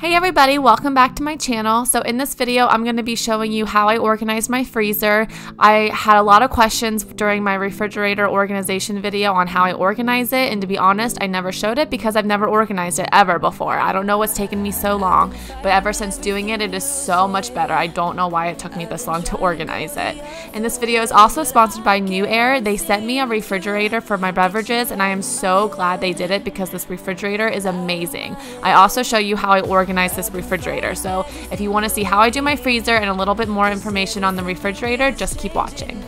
Hey everybody, welcome back to my channel. So in this video, I'm going to be showing you how I organize my freezer. I had a lot of questions during my refrigerator organization video on how I organize it, and to be honest, I never showed it because I've never organized it ever before. I don't know what's taken me so long, but ever since doing it, it is so much better. I don't know why it took me this long to organize it. And this video is also sponsored by New Air. They sent me a refrigerator for my beverages, and I am so glad they did it because this refrigerator is amazing. I also show you how I organize organize this refrigerator. So if you want to see how I do my freezer and a little bit more information on the refrigerator, just keep watching.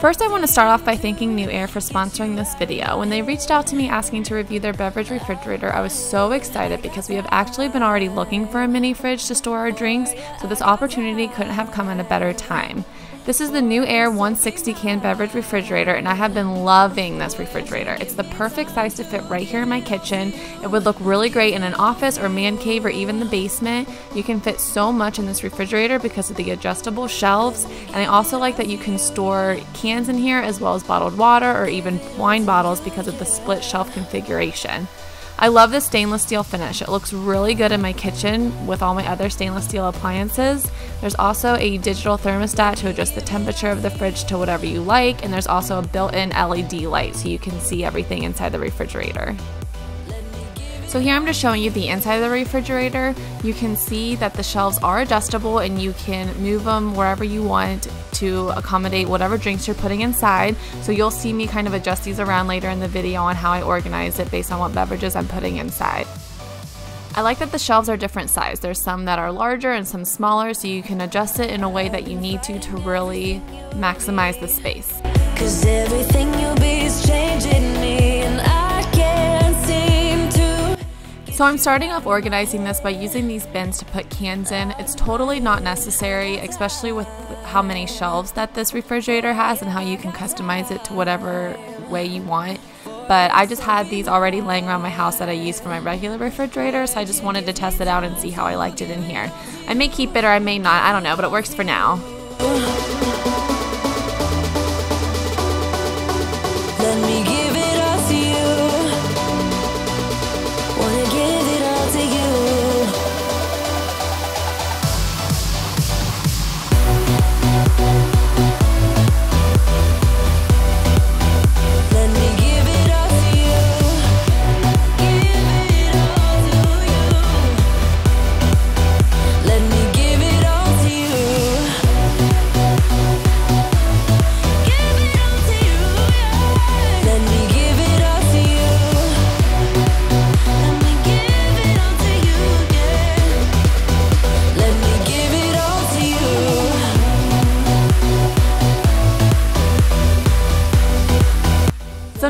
First, I want to start off by thanking New Air for sponsoring this video. When they reached out to me asking to review their beverage refrigerator, I was so excited because we have actually been already looking for a mini fridge to store our drinks, so this opportunity couldn't have come at a better time. This is the New Air 160 can beverage refrigerator and I have been loving this refrigerator. It's the perfect size to fit right here in my kitchen. It would look really great in an office or man cave or even the basement. You can fit so much in this refrigerator because of the adjustable shelves and I also like that you can store cans in here as well as bottled water or even wine bottles because of the split shelf configuration. I love this stainless steel finish. It looks really good in my kitchen with all my other stainless steel appliances. There's also a digital thermostat to adjust the temperature of the fridge to whatever you like, and there's also a built-in LED light so you can see everything inside the refrigerator. So here I'm just showing you the inside of the refrigerator. You can see that the shelves are adjustable and you can move them wherever you want to accommodate whatever drinks you're putting inside. So you'll see me kind of adjust these around later in the video on how I organize it based on what beverages I'm putting inside. I like that the shelves are different size. There's some that are larger and some smaller so you can adjust it in a way that you need to to really maximize the space. So I'm starting off organizing this by using these bins to put cans in. It's totally not necessary, especially with how many shelves that this refrigerator has and how you can customize it to whatever way you want. But I just had these already laying around my house that I use for my regular refrigerator, so I just wanted to test it out and see how I liked it in here. I may keep it or I may not, I don't know, but it works for now.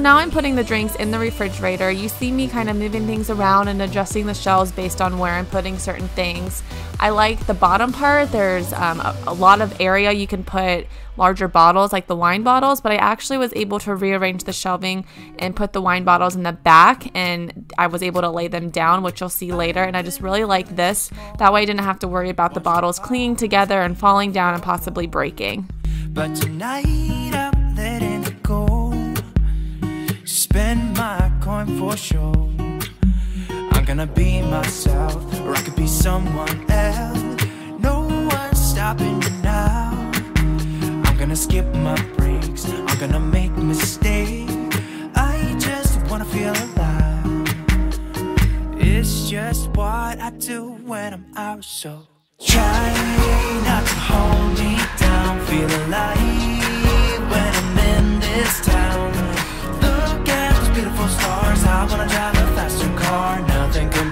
Now I'm putting the drinks in the refrigerator. You see me kind of moving things around and adjusting the shelves based on where I'm putting certain things. I like the bottom part. There's um, a, a, lot of area you can put larger bottles like the wine bottles, but I actually was able to rearrange the shelving and put the wine bottles in the back and I was able to lay them down, which you'll see later. And I just really like this. That way I didn't have to worry about the bottles clinging together and falling down and possibly breaking. But tonight spend my coin for sure. I'm gonna be myself, or I could be someone else. No one's stopping me now. I'm gonna skip my breaks, I'm gonna make mistakes. I just wanna feel alive. It's just what I do when I'm out, so try not to hold me down. Feel alive when I'm in this town stars I wanna drive a faster car. Can break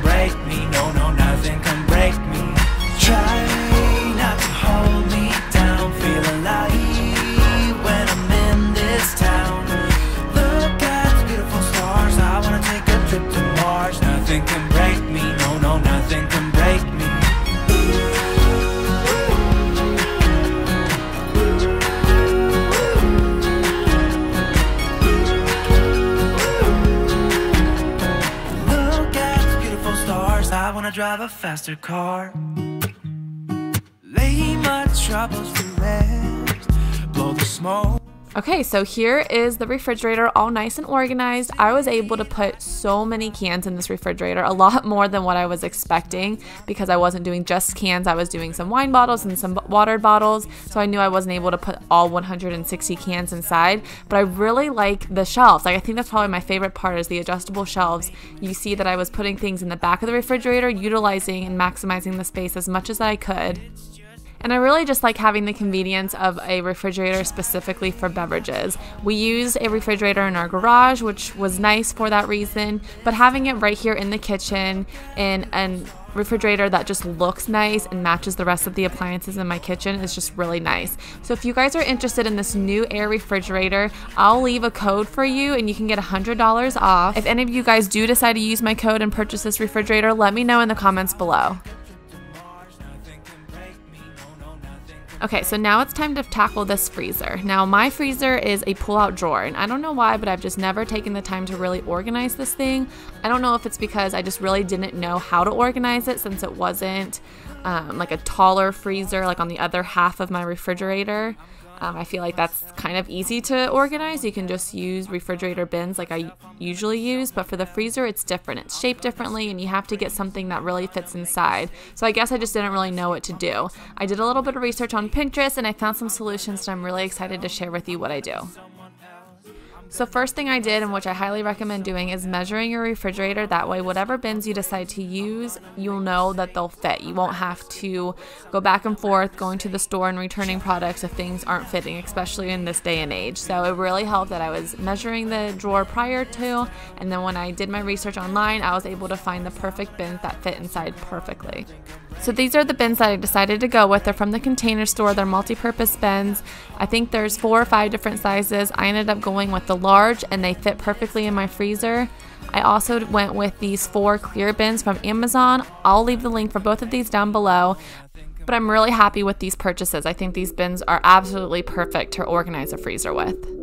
Lay my troubles to rest. Blow the smoke Okay, so here is the refrigerator all nice and organized. I was able to put so many cans in this refrigerator, a lot more than what I was expecting because I wasn't doing just cans. I was doing some wine bottles and some water bottles, so I knew I wasn't able to put all 160 cans inside, but I really like the shelves. Like I think that's probably my favorite part is the adjustable shelves. You see that I was putting things in the back of the refrigerator, utilizing and maximizing the space as much as I could. And I really just like having the convenience of a refrigerator specifically for beverages. We use a refrigerator in our garage, which was nice for that reason, but having it right here in the kitchen in a refrigerator that just looks nice and matches the rest of the appliances in my kitchen is just really nice. So if you guys are interested in this New Air refrigerator, I'll leave a code for you and you can get $100 off. If any of you guys do decide to use my code and purchase this refrigerator, let me know in the comments below. Okay, so now it's time to tackle this freezer. Now, my freezer is a pull out drawer, and I don't know why, but I've just never taken the time to really organize this thing. I don't know if it's because I just really didn't know how to organize it since it wasn't um, like a taller freezer, like on the other half of my refrigerator. Um, I feel like that's kind of easy to organize. You can just use refrigerator bins like I usually use, but for the freezer, it's different. It's shaped differently, and you have to get something that really fits inside. So I guess I just didn't really know what to do. I did a little bit of research on Pinterest, and I found some solutions, and I'm really excited to share with you what I do. So first thing I did and which I highly recommend doing is measuring your refrigerator. That way whatever bins you decide to use, you'll know that they'll fit. You won't have to go back and forth going to the store and returning products if things aren't fitting, especially in this day and age. So it really helped that I was measuring the drawer prior to and then when I did my research online, I was able to find the perfect bins that fit inside perfectly. So these are the bins that I decided to go with. They're from the container store. They're multi-purpose bins. I think there's four or five different sizes. I ended up going with the large and they fit perfectly in my freezer. I also went with these four clear bins from Amazon. I'll leave the link for both of these down below. But I'm really happy with these purchases. I think these bins are absolutely perfect to organize a freezer with.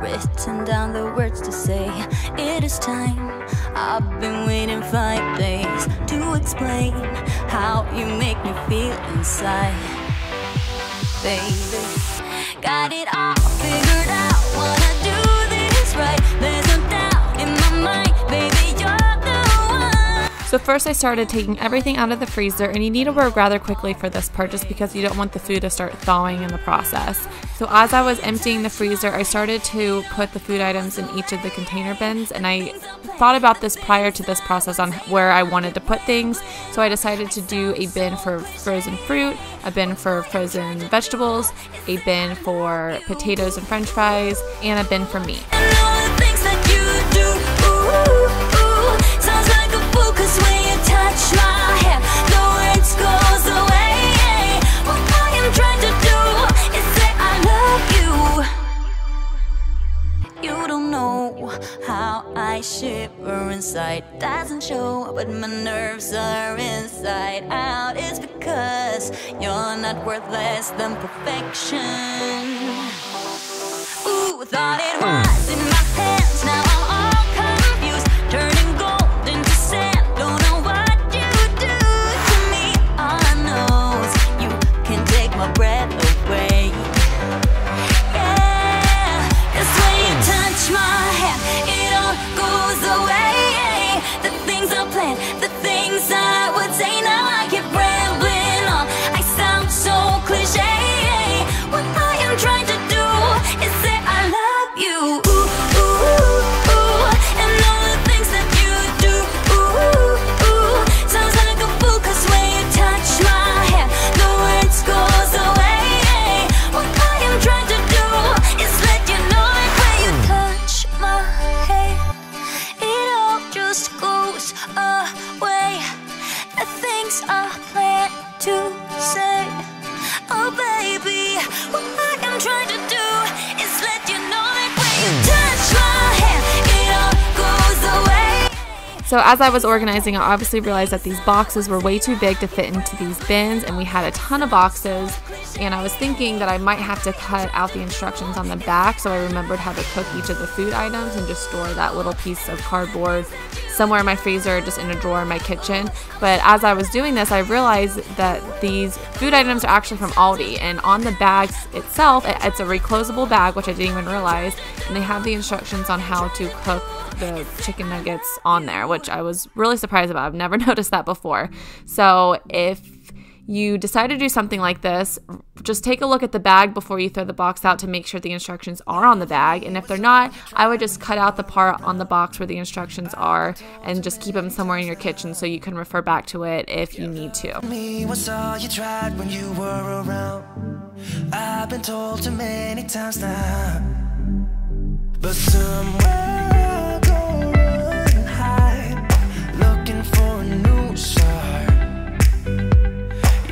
Written down the words to say It is time. I've been waiting five days To explain how you make me feel inside. Baby Got it all figured out. Wanna So first I started taking everything out of the freezer and you need to work rather quickly for this part just because you don't want the food to start thawing in the process. So as I was emptying the freezer, I started to put the food items in each of the container bins and I thought about this prior to this process on where I wanted to put things. So I decided to do a bin for frozen fruit, a bin for frozen vegetables, a bin for potatoes and french fries, and a bin for meat. Worth less than perfection. Ooh, thought it was mm. So as I was organizing, I obviously realized that these boxes were way too big to fit into these bins and we had a ton of boxes. And I was thinking that I might have to cut out the instructions on the back so I remembered how to cook each of the food items and just store that little piece of cardboard somewhere in my freezer, just in a drawer in my kitchen. But as I was doing this, I realized that these food items are actually from Aldi, and on the bags itself, it's a reclosable bag, which I didn't even realize, and they have the instructions on how to cook the chicken nuggets on there, which I was really surprised about. I've never noticed that before. So if you decide to do something like this, just take a look at the bag before you throw the box out to make sure the instructions are on the bag. And if they're not, I would just cut out the part on the box where the instructions are and just keep them somewhere in your kitchen so you can refer back to it if you need to.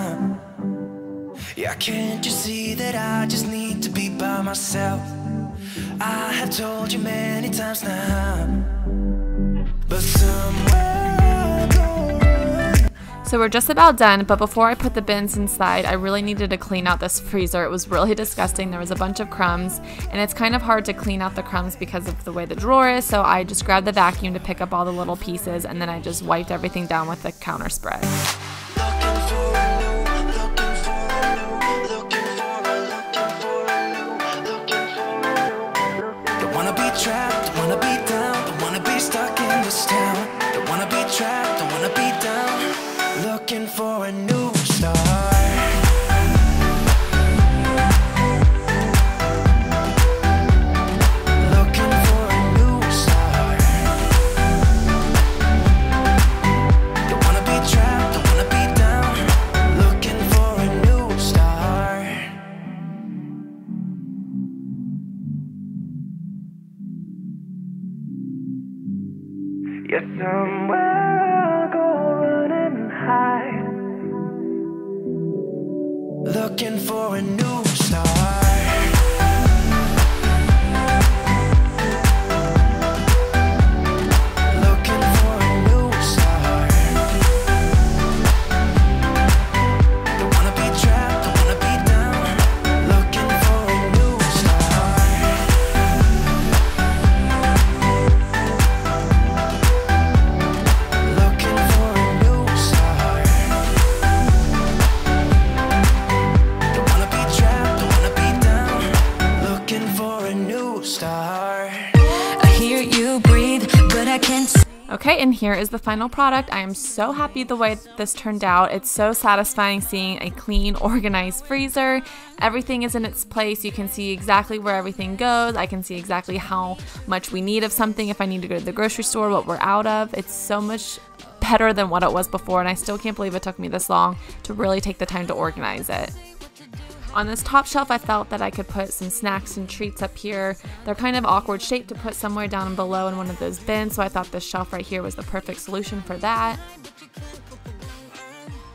times now. Yeah, can't you see that I just need to be by myself? I have told you many times now. But somewhere so we're just about done, but before I put the bins inside, I really needed to clean out this freezer. It was really disgusting. There was a bunch of crumbs, and it's kind of hard to clean out the crumbs because of the way the drawer is, so I just grabbed the vacuum to pick up all the little pieces, and then I just wiped everything down with the counter spread. Looking here is the final product. I am so happy the way this turned out. It's so satisfying seeing a clean, organized freezer. Everything is in its place. You can see exactly where everything goes. I can see exactly how much we need of something if I need to go to the grocery store, what we're out of. It's so much better than what it was before, and I still can't believe it took me this long to really take the time to organize it. On this top shelf, I felt that I could put some snacks and treats up here. They're kind of awkward shaped to put somewhere down below in one of those bins, so I thought this shelf right here was the perfect solution for that.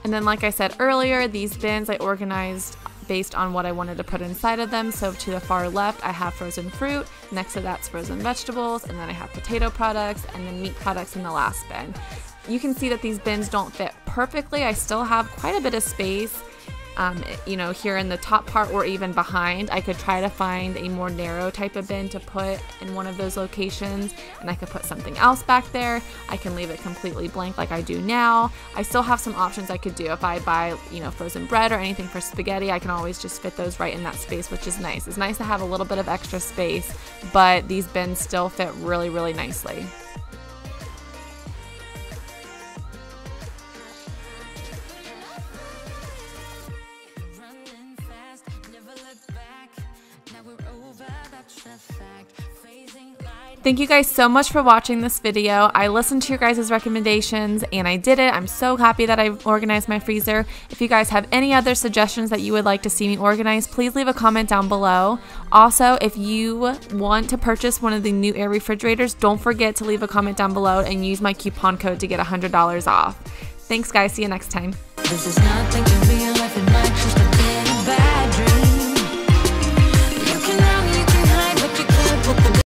And then like I said earlier, these bins I organized based on what I wanted to put inside of them. So to the far left, I have frozen fruit. Next to that's frozen vegetables. And then I have potato products and then meat products in the last bin. You can see that these bins don't fit perfectly. I still have quite a bit of space um, you know, here in the top part or even behind. I could try to find a more narrow type of bin to put in one of those locations and I could put something else back there. I can leave it completely blank like I do now. I still have some options I could do. If I buy, you know, frozen bread or anything for spaghetti, I can always just fit those right in that space, which is nice. It's nice to have a little bit of extra space, but these bins still fit really, really nicely. Thank you guys so much for watching this video. I listened to your guys' recommendations and I did it. I'm so happy that I organized my freezer. If you guys have any other suggestions that you would like to see me organize, please leave a comment down below. Also, if you want to purchase one of the New Air refrigerators, don't forget to leave a comment down below and use my coupon code to get $100 off. Thanks guys, see you next time.